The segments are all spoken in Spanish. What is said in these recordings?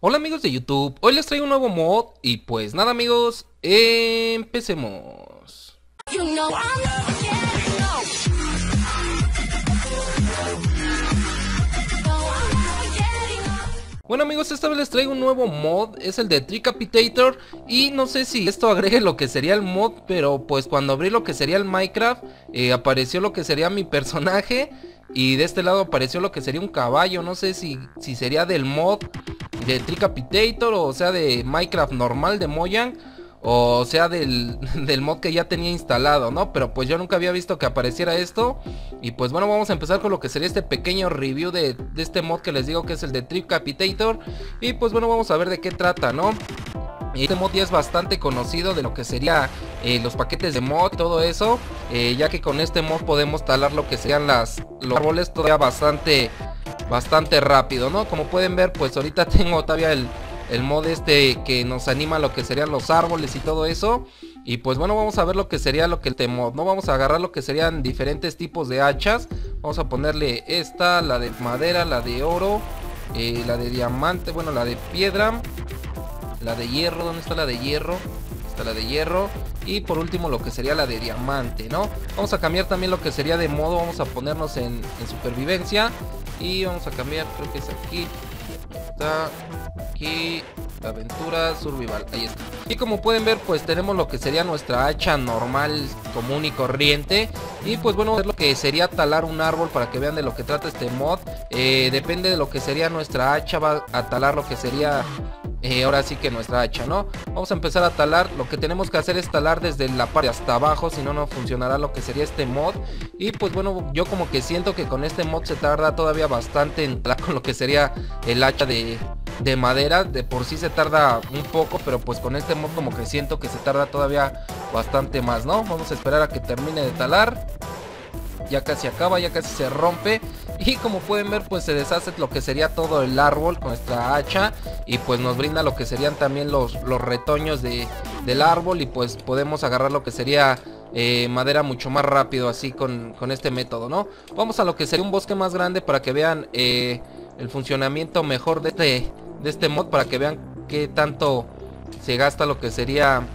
Hola amigos de YouTube, hoy les traigo un nuevo mod y pues nada amigos, empecemos. Bueno amigos, esta vez les traigo un nuevo mod, es el de Tricapitator. Y no sé si esto agregue lo que sería el mod, pero pues cuando abrí lo que sería el Minecraft eh, Apareció lo que sería mi personaje. Y de este lado apareció lo que sería un caballo, no sé si, si sería del mod de Tricapitator o sea de Minecraft normal de Mojang o sea del, del, mod que ya tenía instalado, ¿no? Pero pues yo nunca había visto que apareciera esto. Y pues bueno, vamos a empezar con lo que sería este pequeño review de, este mod que les digo que es el de Trip Capitator. Y pues bueno, vamos a ver de qué trata, ¿no? Este mod ya es bastante conocido de lo que sería eh, los paquetes de mod, todo eso. Eh, ya que con este mod podemos talar lo que serían las, los árboles todavía bastante, bastante rápido, ¿no? Como pueden ver, pues ahorita tengo todavía el el mod este que nos anima lo que serían los árboles y todo eso. Y pues bueno, vamos a ver lo que sería lo que el mod, ¿no? Vamos a agarrar lo que serían diferentes tipos de hachas. Vamos a ponerle esta, la de madera, la de oro, eh, la de diamante, bueno, la de piedra, la de hierro, ¿dónde está la de hierro? Está la de hierro. Y por último lo que sería la de diamante, ¿no? Vamos a cambiar también lo que sería de modo, vamos a ponernos en, en supervivencia. Y vamos a cambiar, creo que es aquí está aquí aventura survival ahí está y como pueden ver pues tenemos lo que sería nuestra hacha normal común y corriente y pues bueno ver lo que sería talar un árbol para que vean de lo que trata este mod eh, depende de lo que sería nuestra hacha va a talar lo que sería eh, ahora sí que nuestra hacha, ¿no? Vamos a empezar a talar, lo que tenemos que hacer es talar desde la parte hasta abajo, si no, no funcionará lo que sería este mod. Y pues bueno, yo como que siento que con este mod se tarda todavía bastante en talar con lo que sería el hacha de, de madera. De por sí se tarda un poco, pero pues con este mod como que siento que se tarda todavía bastante más, ¿no? Vamos a esperar a que termine de talar ya casi acaba, ya casi se rompe y como pueden ver pues se deshace lo que sería todo el árbol con nuestra hacha y pues nos brinda lo que serían también los, los retoños de, del árbol y pues podemos agarrar lo que sería eh, madera mucho más rápido así con, con, este método, ¿no? Vamos a lo que sería un bosque más grande para que vean eh, el funcionamiento mejor de este, de este mod, para que vean qué tanto se gasta lo que sería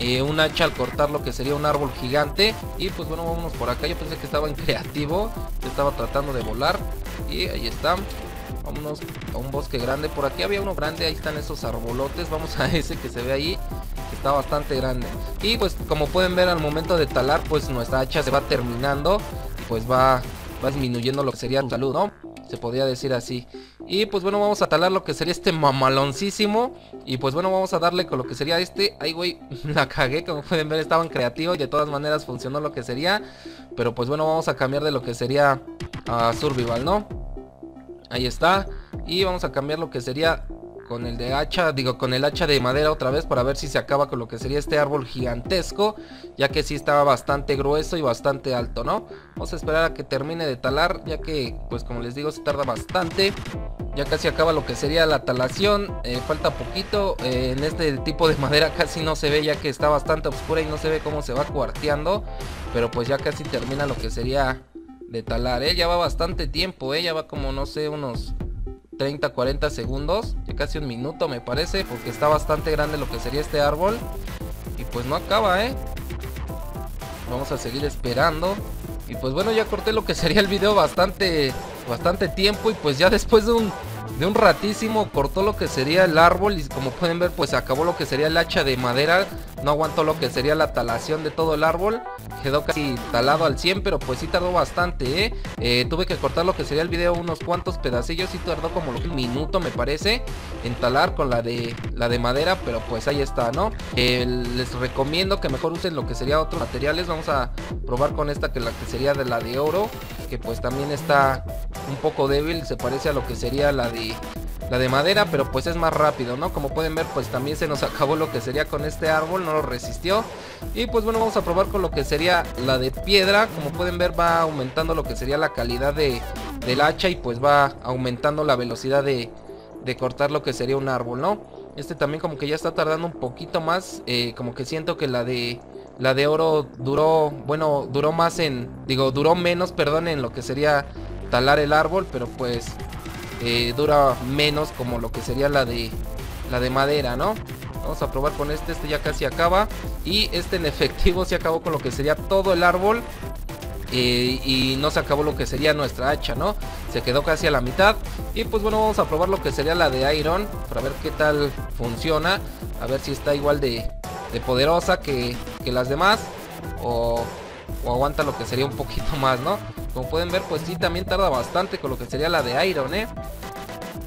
eh, un hacha al cortar lo que sería un árbol gigante. Y pues bueno vámonos por acá. Yo pensé que estaba en creativo estaba tratando de volar. Y ahí está. Vámonos a un bosque grande. Por aquí había uno grande. Ahí están esos arbolotes. Vamos a ese que se ve ahí está bastante grande. Y pues como pueden ver al momento de talar pues nuestra hacha se va terminando. Pues va va disminuyendo lo que sería tu salud no se podría decir así. Y pues bueno, vamos a talar lo que sería este mamaloncísimo. Y pues bueno, vamos a darle con lo que sería este. Ay, güey, la cagué, como pueden ver, estaban creativos y de todas maneras funcionó lo que sería. Pero pues bueno, vamos a cambiar de lo que sería a Survival, ¿no? Ahí está. Y vamos a cambiar lo que sería con el de hacha, digo con el hacha de madera otra vez para ver si se acaba con lo que sería este árbol gigantesco, ya que sí estaba bastante grueso y bastante alto, ¿no? Vamos a esperar a que termine de talar, ya que pues como les digo se tarda bastante. Ya casi acaba lo que sería la talación, eh, falta poquito, eh, en este tipo de madera casi no se ve ya que está bastante oscura y no se ve cómo se va cuarteando, pero pues ya casi termina lo que sería de talar, ¿eh? ya va bastante tiempo, ¿eh? ya va como no sé unos 30, 40 segundos, ya casi un minuto me parece, porque está bastante grande lo que sería este árbol. Y pues no acaba, ¿eh? Vamos a seguir esperando. Y pues bueno, ya corté lo que sería el video bastante, bastante tiempo y pues ya después de un de un ratísimo cortó lo que sería el árbol y como pueden ver pues acabó lo que sería el hacha de madera no aguantó lo que sería la talación de todo el árbol quedó casi talado al 100 pero pues sí tardó bastante ¿eh? Eh, tuve que cortar lo que sería el video unos cuantos pedacillos y tardó como un minuto me parece en talar con la de la de madera pero pues ahí está no eh, les recomiendo que mejor usen lo que sería otros materiales vamos a probar con esta que la que sería de la de oro que pues también está un poco débil se parece a lo que sería la de la de madera, pero pues es más rápido, ¿no? Como pueden ver, pues también se nos acabó lo que sería con este árbol, no lo resistió. Y pues bueno, vamos a probar con lo que sería la de piedra. Como pueden ver, va aumentando lo que sería la calidad de, del hacha y pues va aumentando la velocidad de, de cortar lo que sería un árbol, ¿no? Este también como que ya está tardando un poquito más, eh, como que siento que la de la de oro duró, bueno, duró más en, digo, duró menos, perdón, en lo que sería talar el árbol, pero pues eh, dura menos como lo que sería la de la de madera, ¿no? Vamos a probar con este, este ya casi acaba. Y este en efectivo se acabó con lo que sería todo el árbol. Eh, y no se acabó lo que sería nuestra hacha, ¿no? Se quedó casi a la mitad. Y pues bueno, vamos a probar lo que sería la de Iron. Para ver qué tal funciona. A ver si está igual de, poderosa que, las demás. O, o aguanta lo que sería un poquito más, ¿no? Como pueden ver, pues sí, también tarda bastante con lo que sería la de Iron, ¿eh?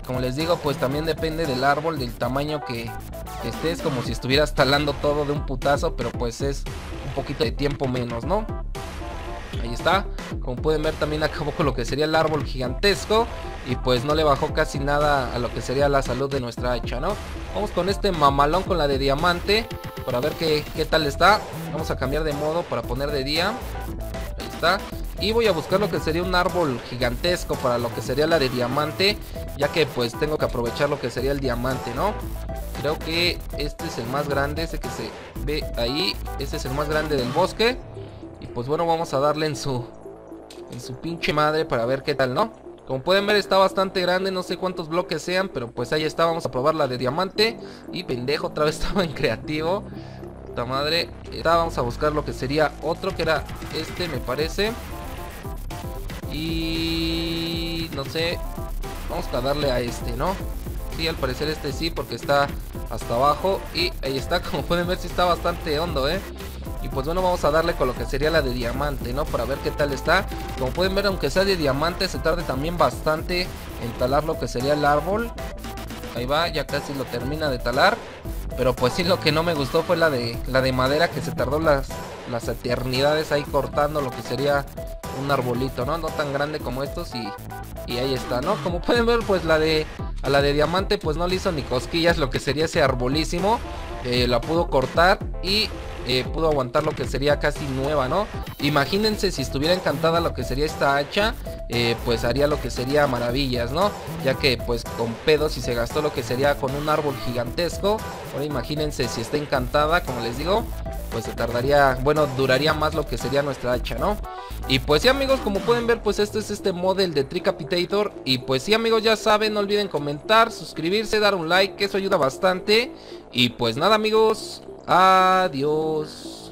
Como les digo, pues también depende del árbol, del tamaño que, estés, como si estuvieras talando todo de un putazo, pero pues es un poquito de tiempo menos, ¿no? Ahí está, como pueden ver también acabó con lo que sería el árbol gigantesco y pues no le bajó casi nada a lo que sería la salud de nuestra hacha, ¿no? Vamos con este mamalón con la de diamante para ver qué, qué tal está. Vamos a cambiar de modo para poner de día. Ahí está. Y voy a buscar lo que sería un árbol gigantesco para lo que sería la de diamante. Ya que pues tengo que aprovechar lo que sería el diamante, ¿no? Creo que este es el más grande, ese que se ve ahí. Este es el más grande del bosque. Y pues bueno, vamos a darle en su, en su pinche madre para ver qué tal, ¿no? Como pueden ver está bastante grande, no sé cuántos bloques sean, pero pues ahí está, vamos a probar la de diamante. Y pendejo, otra vez estaba en creativo. Puta madre. Ahora vamos a buscar lo que sería otro, que era este, me parece. Y... no sé, vamos a darle a este, ¿no? Sí, al parecer este sí, porque está hasta abajo. Y ahí está, como pueden ver, sí está bastante hondo, ¿eh? Pues bueno, vamos a darle con lo que sería la de diamante, ¿no? Para ver qué tal está. Como pueden ver, aunque sea de diamante, se tarde también bastante en talar lo que sería el árbol. Ahí va, ya casi lo termina de talar. Pero pues sí, lo que no me gustó fue la de, la de madera, que se tardó las, las eternidades ahí cortando lo que sería un arbolito, ¿no? No tan grande como estos y, y ahí está, ¿no? Como pueden ver, pues la de a la de diamante pues no le hizo ni cosquillas lo que sería ese arbolísimo. Eh, la pudo cortar y eh, pudo aguantar lo que sería casi nueva, ¿no? Imagínense si estuviera encantada lo que sería esta hacha, eh, pues haría lo que sería maravillas, ¿no? Ya que pues con pedos y se gastó lo que sería con un árbol gigantesco. Ahora imagínense si está encantada, como les digo, pues se tardaría, bueno, duraría más lo que sería nuestra hacha, ¿no? Y pues sí amigos, como pueden ver, pues este es este model de Tricapitator. Y pues sí amigos, ya saben, no olviden comentar, suscribirse, dar un like, que eso ayuda bastante. Y pues nada amigos, Adiós.